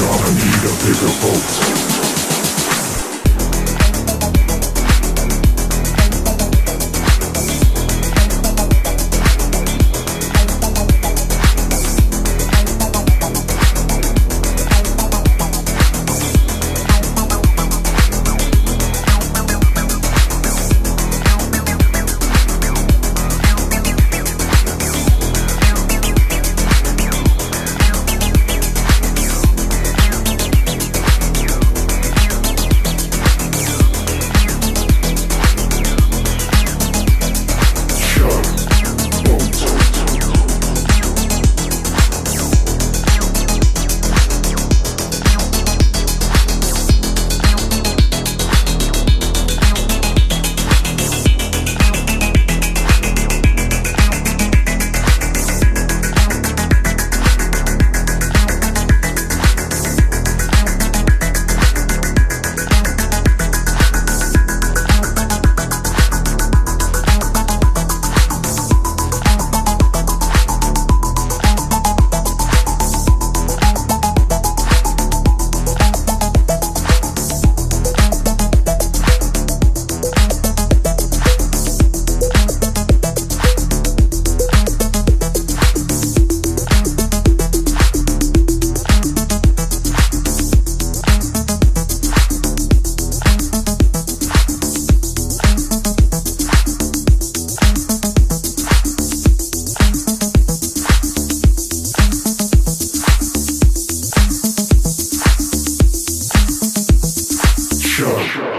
Gonna need a bigger boat. Show.